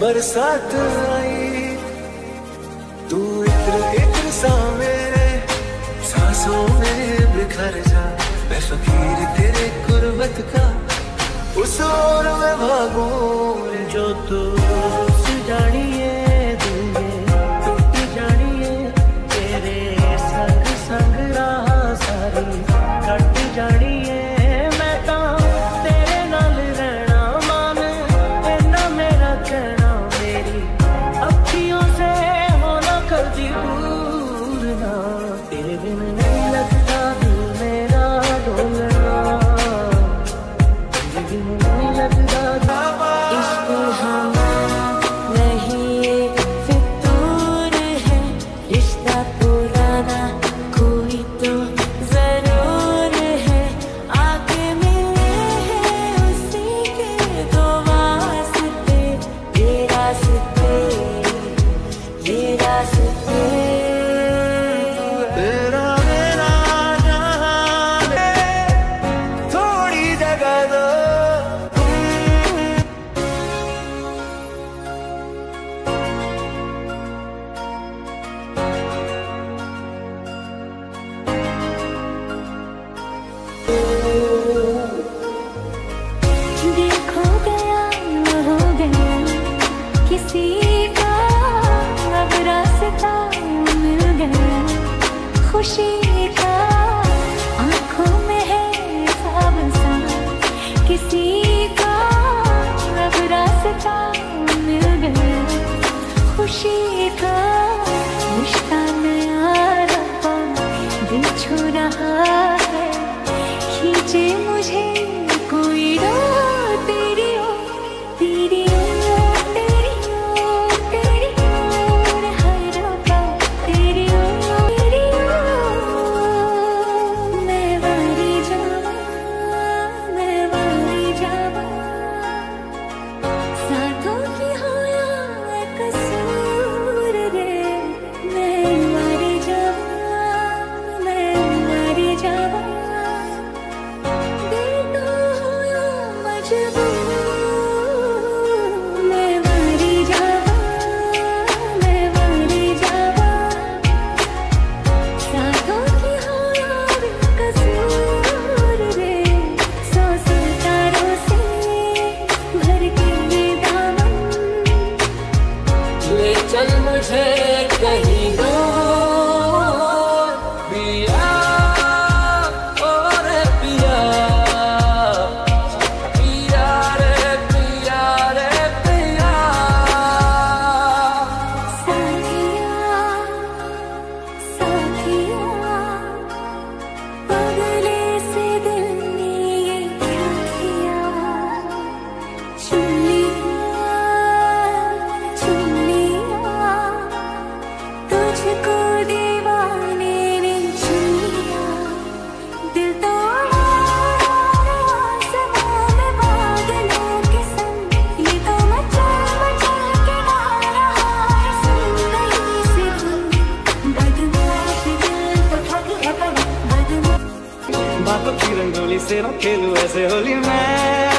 बरसात आई। तू इत्र इत्र सा मेरे, सांसों में बिखर जा। मैं फकीर तेरे कुर्बत का, उस ओर मैं भागू। मजबूर ना नहीं लगता दिल मेरा डोलना। तेरे नहीं लगता इश्क हम खुशी का आँखों में है किसी का अब रास्ता मिल गया। खुशी का रिश्ता नया रहा, दिल छू रहा है। खींचे मुझे कोई रहा te. Holy, say don't kill us, say holy man.